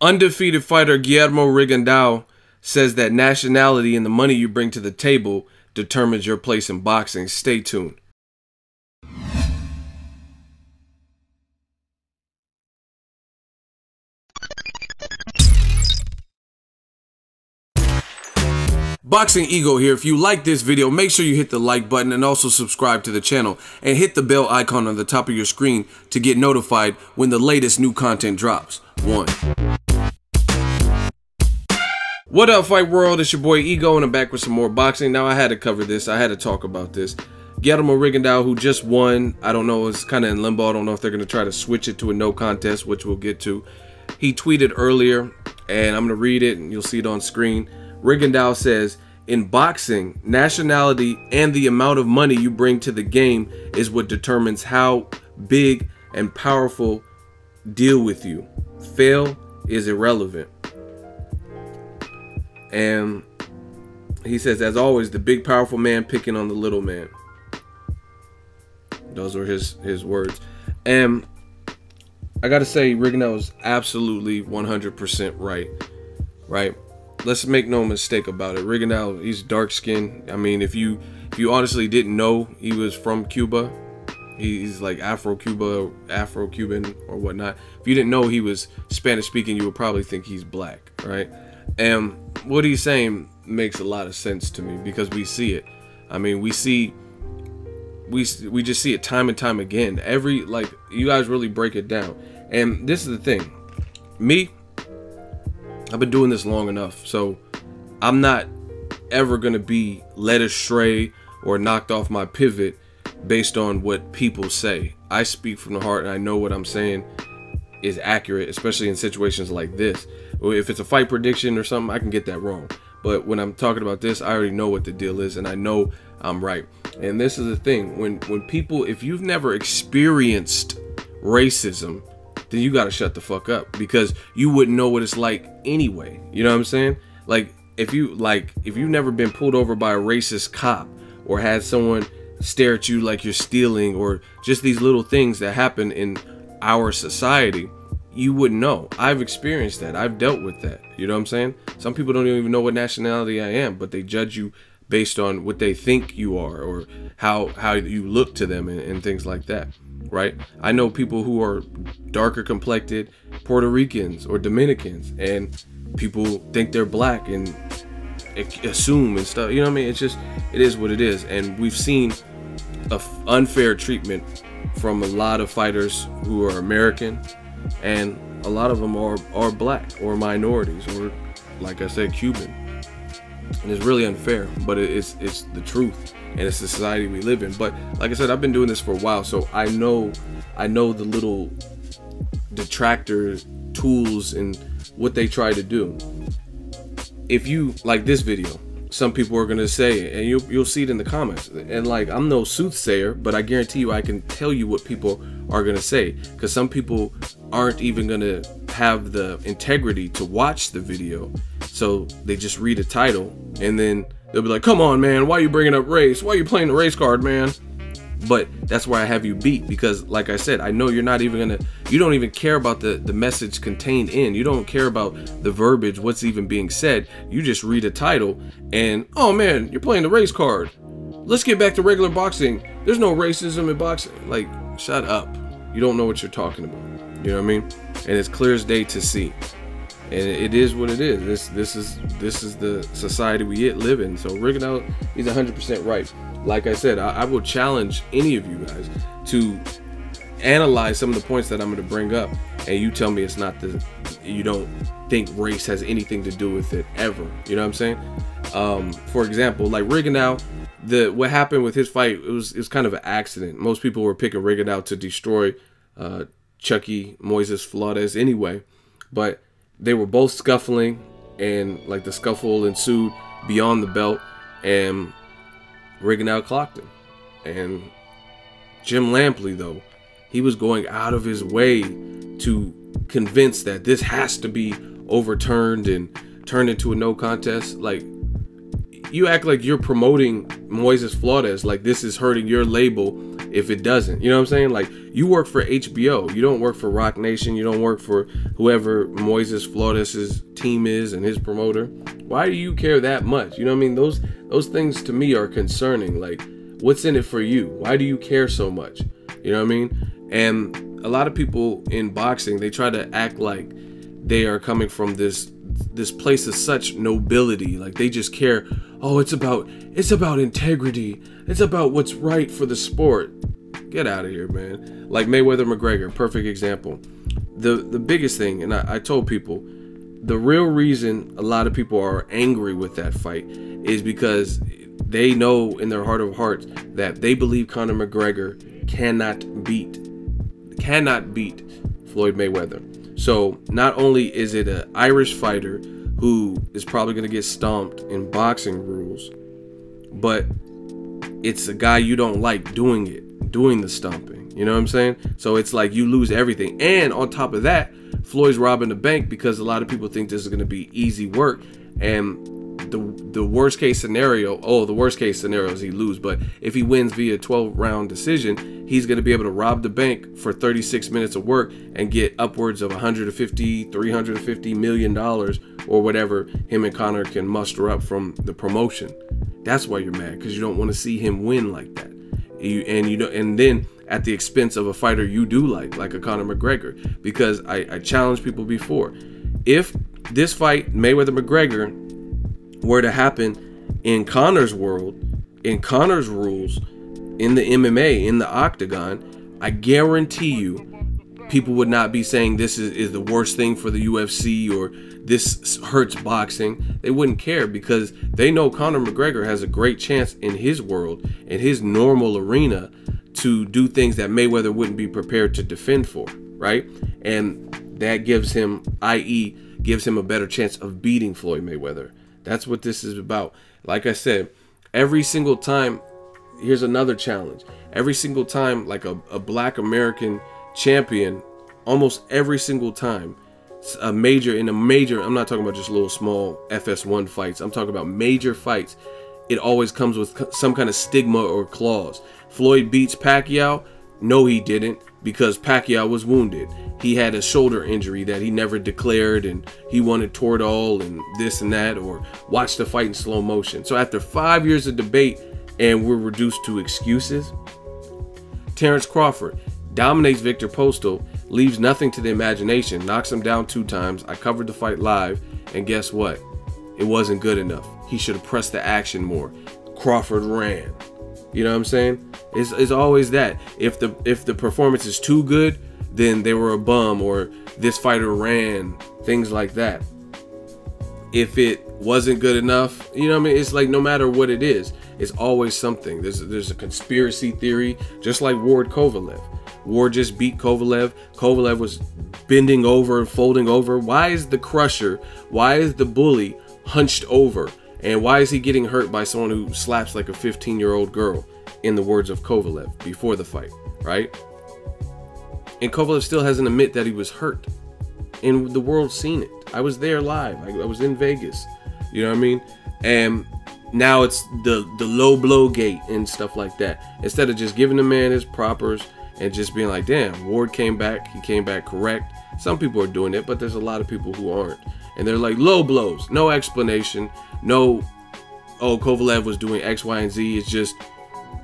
Undefeated fighter Guillermo Rigondeaux says that nationality and the money you bring to the table determines your place in boxing. Stay tuned. Boxing Ego here. If you like this video, make sure you hit the like button and also subscribe to the channel and hit the bell icon on the top of your screen to get notified when the latest new content drops. One. What up, Fight World? It's your boy Ego, and I'm back with some more boxing. Now, I had to cover this. I had to talk about this. Guillermo Rigondeaux, who just won, I don't know, it's kind of in limbo. I don't know if they're going to try to switch it to a no contest, which we'll get to. He tweeted earlier, and I'm going to read it, and you'll see it on screen. Rigondeaux says, in boxing, nationality and the amount of money you bring to the game is what determines how big and powerful deal with you. Fail is irrelevant. And he says, as always, the big powerful man picking on the little man. Those were his his words. And I gotta say, Rigondeaux is absolutely 100% right. Right? let's make no mistake about it. Rigondeaux, he's dark skinned. I mean, if you if you honestly didn't know he was from Cuba, he's like Afro Cuba, Afro Cuban or whatnot. If you didn't know he was Spanish speaking, you would probably think he's black, right? And what he's saying makes a lot of sense to me because we see it. I mean, we see we we just see it time and time again. Every like you guys really break it down. And this is the thing. Me, I've been doing this long enough, so I'm not ever gonna be led astray or knocked off my pivot based on what people say. I speak from the heart and I know what I'm saying is accurate, especially in situations like this. If it's a fight prediction or something, I can get that wrong. But when I'm talking about this, I already know what the deal is and I know I'm right. And this is the thing, when when people if you've never experienced racism, then you got to shut the fuck up because you wouldn't know what it's like anyway. You know what I'm saying? Like if you like if you've never been pulled over by a racist cop or had someone stare at you like you're stealing or just these little things that happen in our society, you wouldn't know. I've experienced that. I've dealt with that. You know what I'm saying? Some people don't even know what nationality I am, but they judge you based on what they think you are or how how you look to them and, and things like that right? I know people who are darker complected Puerto Ricans or Dominicans, and people think they're black and assume and stuff. You know what I mean? It's just, it is what it is. And we've seen unfair treatment from a lot of fighters who are American, and a lot of them are, are black or minorities or, like I said, Cuban. And it's really unfair, but it's, it's the truth and it's the society we live in. But like I said, I've been doing this for a while, so I know I know the little detractor tools and what they try to do. If you like this video, some people are gonna say, and you'll you'll see it in the comments. And like I'm no soothsayer, but I guarantee you I can tell you what people are gonna say. Because some people aren't even gonna have the integrity to watch the video. So they just read a title and then They'll be like, come on, man, why are you bringing up race? Why are you playing the race card, man? But that's where I have you beat because, like I said, I know you're not even gonna, you don't even care about the, the message contained in. You don't care about the verbiage, what's even being said. You just read a title and, oh man, you're playing the race card. Let's get back to regular boxing. There's no racism in boxing. Like, shut up. You don't know what you're talking about. You know what I mean? And it's clear as day to see and it is what it is. This this is this is the society we live in. So Rigondeaux is 100% right. Like I said, I, I will challenge any of you guys to analyze some of the points that I'm going to bring up, and you tell me it's not the you don't think race has anything to do with it ever. You know what I'm saying? Um, for example, like Rigondeaux, the what happened with his fight it was it was kind of an accident. Most people were picking Rigondeaux to destroy uh, Chucky Moises Flores anyway, but they were both scuffling and like the scuffle ensued beyond the belt and Rigondeaux clocked him. And Jim Lampley though, he was going out of his way to convince that this has to be overturned and turned into a no contest. Like you act like you're promoting Moises Flores like this is hurting your label if it doesn't. You know what I'm saying? Like you work for HBO, you don't work for Roc Nation, you don't work for whoever Moises Flores' team is and his promoter. Why do you care that much? You know what I mean? Those those things to me are concerning. Like what's in it for you? Why do you care so much? You know what I mean? And a lot of people in boxing, they try to act like they are coming from this this place of such nobility like they just care oh it's about it's about integrity it's about what's right for the sport get out of here man like mayweather mcgregor perfect example the the biggest thing and I, I told people the real reason a lot of people are angry with that fight is because they know in their heart of hearts that they believe conor mcgregor cannot beat cannot beat floyd mayweather so not only is it an Irish fighter who is probably going to get stomped in boxing rules, but it's a guy you don't like doing it, doing the stomping. You know what I'm saying? So it's like you lose everything. And on top of that, Floyd's robbing the bank because a lot of people think this is going to be easy work. And the the worst case scenario, oh, the worst case scenario is he lose, but if he wins via 12 round decision, he's going to be able to rob the bank for 36 minutes of work and get upwards of 150, 350 million dollars or whatever him and Conor can muster up from the promotion. That's why you're mad because you don't want to see him win like that. You, and you know, and then at the expense of a fighter you do like, like a Conor McGregor, because I, I challenged people before. If this fight, Mayweather McGregor, were to happen in Conor's world, in Conor's rules, in the MMA, in the octagon, I guarantee you people would not be saying this is, is the worst thing for the UFC or this hurts boxing. They wouldn't care because they know Conor McGregor has a great chance in his world, in his normal arena, to do things that Mayweather wouldn't be prepared to defend for, right? And that gives him, i.e., gives him a better chance of beating Floyd Mayweather. That's what this is about. Like I said, every single time, here's another challenge. Every single time, like a, a black American champion, almost every single time, a major, in a major, I'm not talking about just little small FS1 fights, I'm talking about major fights. It always comes with some kind of stigma or clause. Floyd beats Pacquiao. No, he didn't because Pacquiao was wounded. He had a shoulder injury that he never declared, and he wanted Toradol and this and that, or watch the fight in slow motion. So after five years of debate, and we're reduced to excuses, Terrence Crawford dominates Viktor Postol, leaves nothing to the imagination, knocks him down two times. I covered the fight live, and guess what? It wasn't good enough. He should have pressed the action more. Crawford ran. You know what I'm saying? It's, it's always that. If the if the performance is too good, then they were a bum or this fighter ran, things like that. If it wasn't good enough, you know what I mean? It's like no matter what it is, it's always something. There's there's a conspiracy theory, just like Ward Kovalev. Ward just beat Kovalev. Kovalev was bending over and folding over. Why is the crusher? Why is the bully hunched over? And why is he getting hurt by someone who slaps like a 15 year old girl, in the words of Kovalev before the fight, right? And Kovalev still hasn't admit that he was hurt. And the world's seen it. I was there live. I, I was in Vegas. You know what I mean? And now it's the the low blow gate and stuff like that. Instead of just giving the man his propers and just being like, damn, Ward came back, he came back correct. Some people are doing it, but there's a lot of people who aren't. And they're like low blows, no explanation, no, oh, Kovalev was doing X, Y, and Z. It's just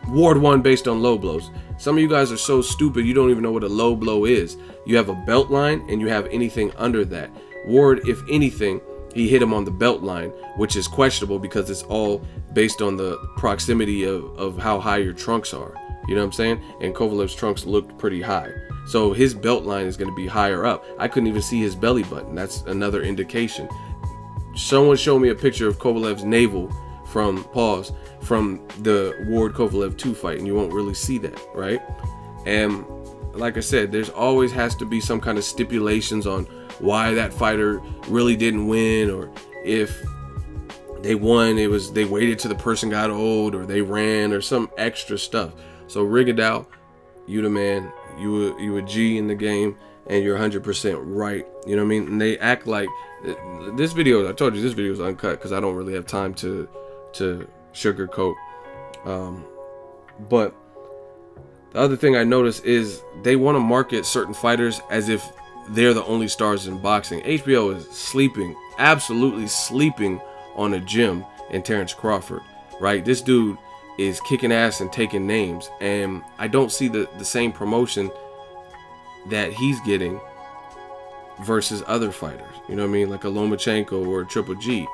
Ward won based on low blows. Some of you guys are so stupid you don't even know what a low blow is. You have a belt line and you have anything under that. Ward, if anything, he hit him on the belt line, which is questionable because it's all based on the proximity of, of how high your trunks are. You know what I'm saying? And Kovalev's trunks looked pretty high. So his belt line is going to be higher up. I couldn't even see his belly button. That's another indication. Someone showed me a picture of Kovalev's navel from pause from the Ward Kovalev 2 fight, and you won't really see that, right? And like I said, there's always has to be some kind of stipulations on why that fighter really didn't win, or if they won, it was they waited till the person got old, or they ran, or some extra stuff. So Rigondeaux, you the man, you a, you a G in the game, and you're 100% right. You know what I mean? And they act like this video. I told you this video is uncut because I don't really have time to to sugarcoat. Um, but the other thing I noticed is they want to market certain fighters as if they're the only stars in boxing. HBO is sleeping, absolutely sleeping on a gym in Terrence Crawford, right? This dude is kicking ass and taking names, and I don't see the, the same promotion that he's getting versus other fighters. You know what I mean? Like a Lomachenko or a Triple G.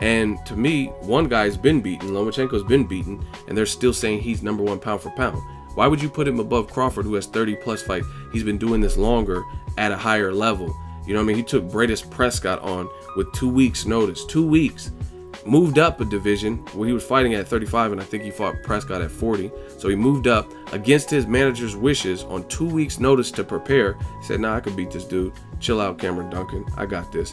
And to me, one guy's been beaten, Lomachenko's been beaten, and they're still saying he's number one pound for pound. Why would you put him above Crawford, who has 30 plus fights? He's been doing this longer at a higher level. You know what I mean? He took Breidis Prescott on with two weeks' notice. Two weeks. Moved up a division where he was fighting at 35, and I think he fought Prescott at 40. So he moved up against his manager's wishes on two weeks' notice to prepare. He said, Nah, I could beat this dude. Chill out, Cameron Dunkin. I got this.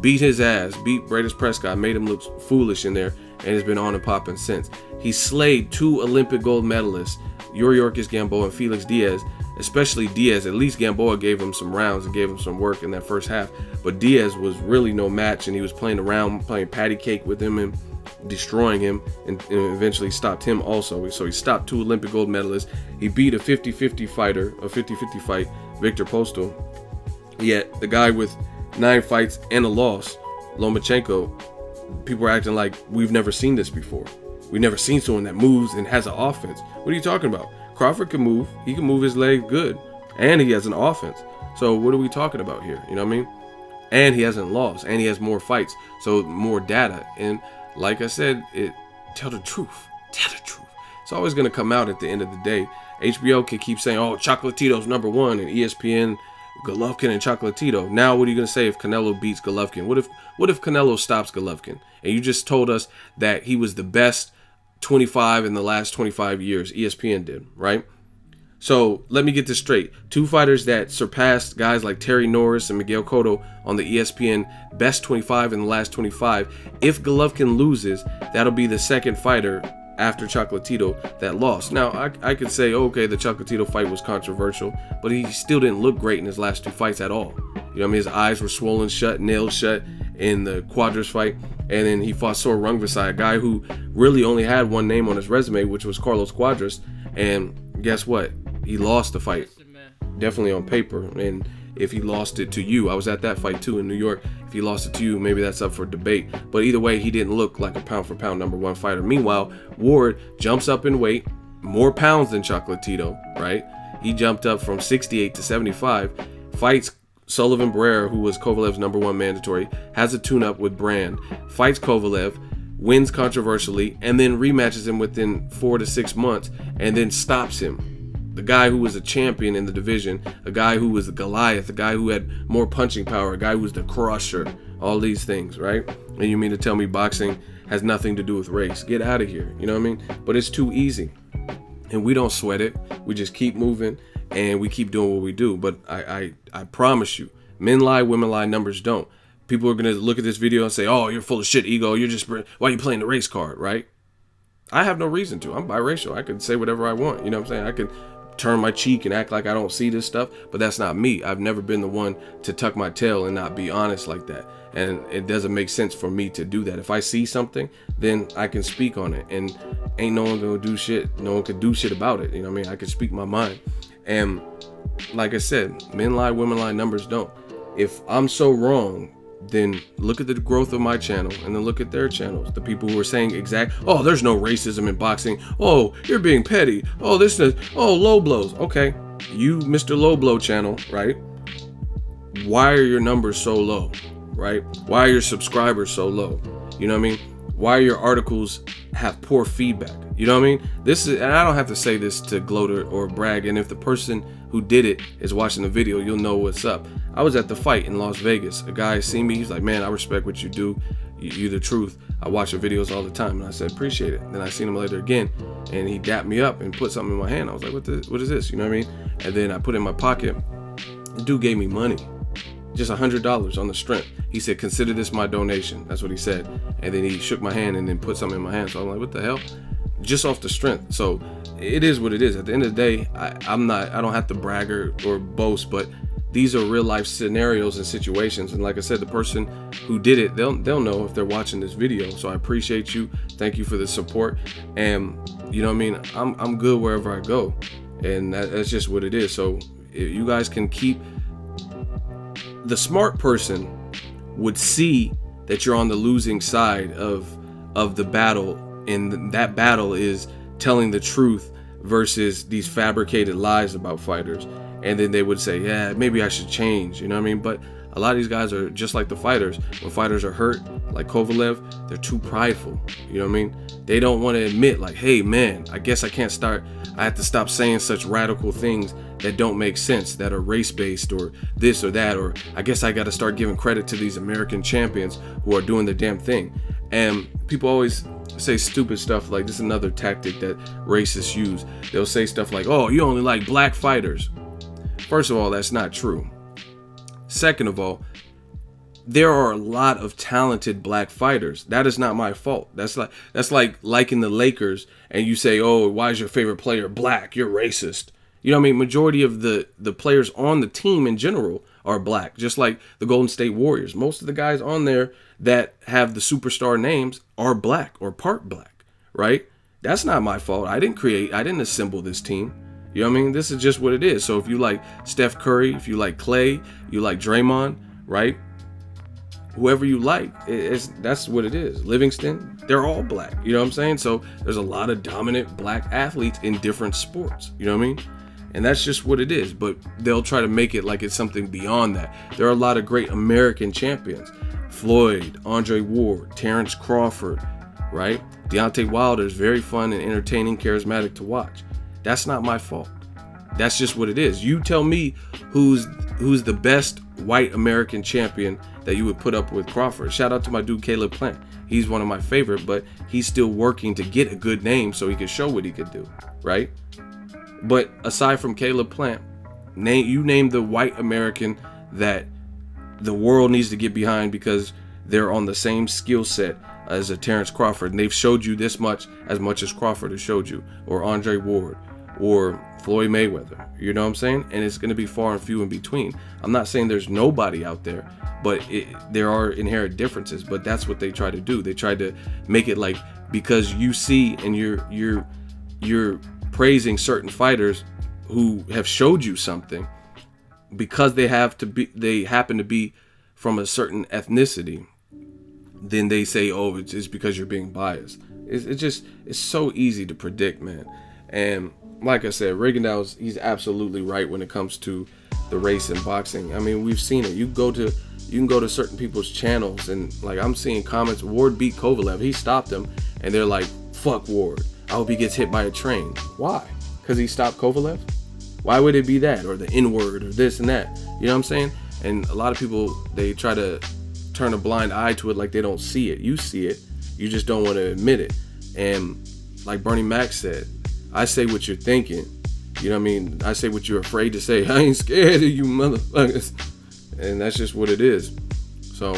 Beat his ass, beat Breidis Prescott, made him look foolish in there, and has been on and popping since. He slayed two Olympic gold medalists Yuriorkis Gamboa and Felix Diaz, especially Diaz. At least Gamboa gave him some rounds and gave him some work in that first half. But Diaz was really no match, and he was playing around, playing patty cake with him and destroying him, and, and eventually stopped him also. So he stopped two Olympic gold medalists. He beat a 50-50 fighter, a 50-50 fight, Viktor Postol. Yet the guy with nine fights and a loss, Lomachenko, people are acting like we've never seen this before. We've never seen someone that moves and has an offense. What are you talking about? Crawford can move. He can move his leg good. And he has an offense. So what are we talking about here? You know what I mean? And he hasn't lost. And he has more fights. So more data. And like I said, it tell the truth. Tell the truth. It's always gonna come out at the end of the day. HBO can keep saying, oh, Chocolatito's number one, and ESPN, Golovkin and Chocolatito. Now what are you gonna say if Canelo beats Golovkin? What if what if Canelo stops Golovkin? And you just told us that he was the best 25 in the last 25 years. ESPN did, right? So let me get this straight. Two fighters that surpassed guys like Terry Norris and Miguel Cotto on the ESPN best 25 in the last 25. If Golovkin loses, that'll be the second fighter after Chocolatito that lost. Now, I, I could say, okay, the Chocolatito fight was controversial, but he still didn't look great in his last two fights at all. You know I mean? His eyes were swollen shut, nails shut in the Cuadras fight. And then he fought Sor Rungvisai, a guy who really only had one name on his resume, which was Carlos Cuadras. And guess what? He lost the fight. Definitely on paper. And if he lost it to you, I was at that fight too in New York. If he lost it to you, maybe that's up for debate. But either way, he didn't look like a pound for pound number one fighter. Meanwhile, Ward jumps up in weight, more pounds than Chocolatito, right? He jumped up from 68 to 75, fights Sullivan Barrera, who was Kovalev's number one mandatory, has a tune up with Brant, fights Kovalev, wins controversially, and then rematches him within four to six months and then stops him. The guy who was a champion in the division, a guy who was a Goliath, a guy who had more punching power, a guy who was the crusher, all these things, right? And you mean to tell me boxing has nothing to do with race? Get out of here, you know what I mean? But it's too easy. And we don't sweat it. We just keep moving and we keep doing what we do. But I, I, I promise you, men lie, women lie, numbers don't. People are gonna look at this video and say, "Oh, you're full of shit, ego. You're just why are you playing the race card, right?" I have no reason to. I'm biracial. I can say whatever I want. You know what I'm saying? I can turn my cheek and act like I don't see this stuff, but that's not me. I've never been the one to tuck my tail and not be honest like that. And it doesn't make sense for me to do that. If I see something, then I can speak on it. And ain't no one gonna do shit. No one could do shit about it. You know what I mean? I can speak my mind. And like I said, men lie, women lie, numbers don't. If I'm so wrong, then look at the growth of my channel and then look at their channels. The people who are saying exact, oh, there's no racism in boxing. Oh, you're being petty. Oh, this is, oh, low blows. Okay, you, Mr. Low Blow channel, right? Why are your numbers so low, right? Why are your subscribers so low? You know what I mean? Why your articles have poor feedback? You know what I mean? This is, and I don't have to say this to gloat or, or brag. And if the person who did it is watching the video, you'll know what's up. I was at the fight in Las Vegas. A guy seen me. He's like, "Man, I respect what you do. You, the truth. I watch your videos all the time." And I said, "Appreciate it." Then I seen him later again, and he dapped me up and put something in my hand. I was like, "What? The, what is this?" You know what I mean? And then I put it in my pocket. The dude gave me money just a hundred dollars on the strength. He said, "Consider this my donation." That's what he said, and then he shook my hand and then put something in my hand. So I'm like, "What the hell?" just off the strength. So it is what it is. At the end of the day, I, am not. I don't have to brag or, or boast, but these are real life scenarios and situations. And like I said, the person who did it, they'll they'll know if they're watching this video. So I appreciate you. Thank you for the support. And you know what I mean. I'm I'm good wherever I go. and that, that's just what it is. So you guys can keep the smart person would see that you're on the losing side of of the battle and that battle is telling the truth versus these fabricated lies about fighters. And then they would say yeah maybe i should change you know what i mean? But a lot of these guys are just like the fighters when fighters are hurt like kovalev they're too prideful you know what i mean they don't want to admit like hey man i guess i can't start i have to stop saying such radical things that don't make sense that are race based or this or that or i guess i got to start giving credit to these american champions who are doing the damn thing and people always say stupid stuff like this is another tactic that racists use. They'll say stuff like, "Oh, you only like black fighters." First of all, that's not true. Second of all, there are a lot of talented black fighters. That is not my fault. That's like that's like liking the Lakers and you say, "Oh, why is your favorite player black? You're racist." You know what I mean? Majority of the the players on the team in general are black, just like the Golden State Warriors. Most of the guys on there that have the superstar names are black or part black, right? That's not my fault. I didn't create, I didn't assemble this team. You know what I mean? This is just what it is. So if you like Steph Curry, if you like Klay, you like Draymond, right? Whoever you like, it's that's what it is. Livingston, they're all black. You know what I'm saying? So there's a lot of dominant black athletes in different sports. You know what I mean? And that's just what it is. But they'll try to make it like it's something beyond that. There are a lot of great American champions. Floyd, Andre Ward, Terrence Crawford, right? Deontay Wilder is very fun and entertaining, charismatic to watch. That's not my fault. That's just what it is. You tell me who's who's the best white American champion that you would put up with Crawford. Shout out to my dude Caleb Plant. He's one of my favorite, but he's still working to get a good name so he can show what he could do, right? But aside from Caleb Plant, name you name the white American that the world needs to get behind because they're on the same skill set as a Terrence Crawford. And they've showed you this much as much as Crawford has showed you, or Andre Ward, or Floyd Mayweather. You know what I'm saying? And it's going to be far and few in between. I'm not saying there's nobody out there, but it, there are inherent differences. But that's what they try to do. They try to make it like because you see and you're you're you're praising certain fighters who have showed you something because they have to be they happen to be from a certain ethnicity then they say oh it's, because you're being biased it's, it's just it's so easy to predict man and like i said Rigondeaux's he's absolutely right when it comes to the race in boxing i mean we've seen it you go to you can go to certain people's channels and like i'm seeing comments ward beat kovalev he stopped him and they're like fuck ward i hope he gets hit by a train why because he stopped kovalev why would it be that or the N word or this and that? You know what I'm saying? And a lot of people they try to turn a blind eye to it like they don't see it. You see it, you just don't want to admit it. And like Bernie Mac said, I say what you're thinking. You know what I mean? I say what you're afraid to say. I ain't scared of you motherfuckers. And that's just what it is. So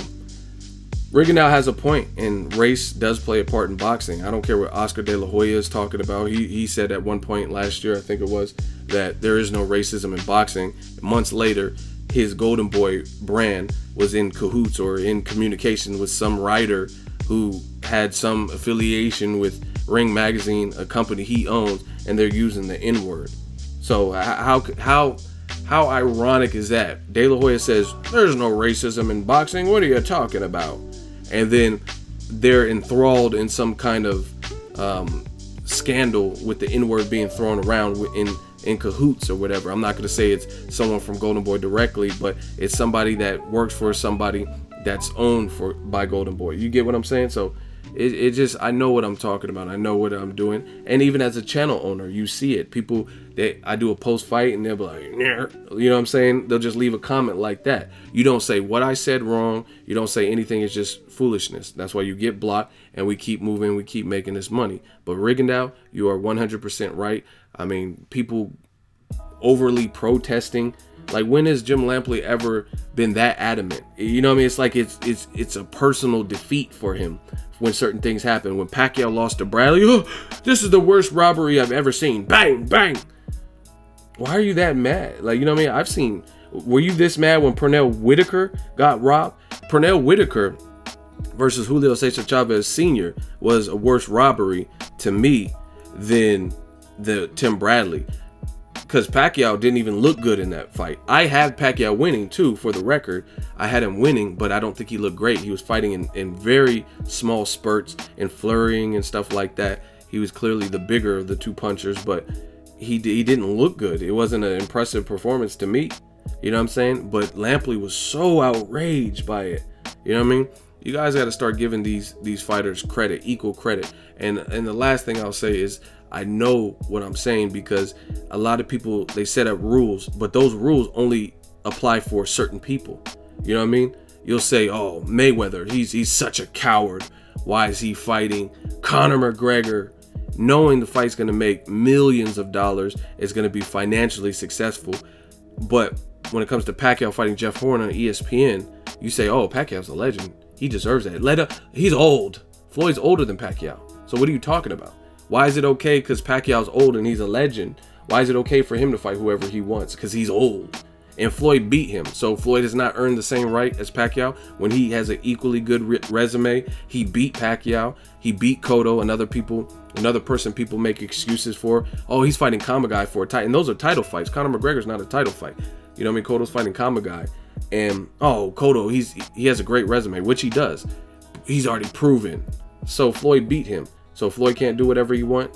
Rigondeaux has a point, and race does play a part in boxing. I don't care what Oscar De La Hoya is talking about. He, he said at one point last year, I think it was, that there is no racism in boxing. Months later, his Golden Boy brand was in cahoots or in communication with some writer who had some affiliation with Ring Magazine, a company he owns, and they're using the N word. So how how how ironic is that? De La Hoya says there's no racism in boxing. What are you talking about? And then they're enthralled in some kind of um, scandal with the N word being thrown around in in cahoots or whatever. I'm not going to say it's someone from Golden Boy directly, but it's somebody that works for somebody that's owned for by Golden Boy. You get what I'm saying? So it, it just I know what I'm talking about. I know what I'm doing. And even as a channel owner, you see it. People they I do a post fight and they'll be like, Nyeh. you know what I'm saying? They'll just leave a comment like that. You don't say what I said wrong. You don't say anything. It's just foolishness. That's why you get blocked and we keep moving. We keep making this money. But Rigondeaux, you are 100% right. I mean, people overly protesting. Like when has Jim Lampley ever been that adamant? You know what I mean? It's like it's it's it's a personal defeat for him when certain things happen. When Pacquiao lost to Bradley, oh, this is the worst robbery I've ever seen. Bang, bang. Why are you that mad? Like, you know what I mean? I've seen. Were you this mad when Pernell Whitaker got robbed? Pernell Whitaker versus Julio Cesar Chavez Sr. was a worse robbery to me than the Tim Bradley. Because Pacquiao didn't even look good in that fight. I had Pacquiao winning too, for the record. I had him winning, but I don't think he looked great. He was fighting in, in very small spurts and flurrying and stuff like that. He was clearly the bigger of the two punchers, but he he didn't look good. It wasn't an impressive performance to me. You know what I'm saying? But Lampley was so outraged by it. You know what I mean? You guys got to start giving these these fighters credit, equal credit. And and the last thing I'll say is I know what I'm saying because a lot of people they set up rules, but those rules only apply for certain people. You know what I mean? You'll say, "Oh, Mayweather, he's he's such a coward. Why is he fighting Conor McGregor knowing the fight's going to make millions of dollars, it's going to be financially successful. But when it comes to Pacquiao fighting Jeff Horn on ESPN, you say, "Oh, Pacquiao's a legend. He deserves that." Let up. He's old. Floyd's older than Pacquiao. So what are you talking about? Why is it okay because Pacquiao's old and he's a legend? Why is it okay for him to fight whoever he wants? Because he's old. And Floyd beat him. So Floyd has not earned the same right as Pacquiao when he has an equally good re resume. He beat Pacquiao. He beat Cotto and other people, another person people make excuses for. Oh, he's fighting Kamegai for a title. And those are title fights. Conor McGregor's not a title fight. You know what I mean? Cotto's fighting Kamegai. And oh, Cotto, he's he has a great resume, which he does. He's already proven. So Floyd beat him. So Floyd can't do whatever he want.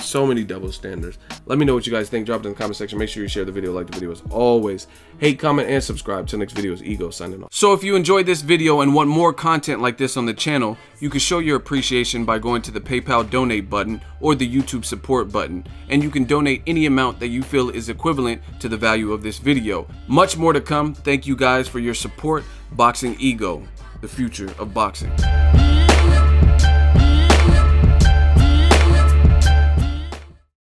So many double standards. Let me know what you guys think. Drop it in the comment section. Make sure you share the video, like the video as always. Hate, comment, and subscribe. Till next video is Ego signing off. So if you enjoyed this video and want more content like this on the channel, you can show your appreciation by going to the PayPal donate button or the YouTube support button. And you can donate any amount that you feel is equivalent to the value of this video. Much more to come. Thank you guys for your support. Boxing Ego, the future of boxing.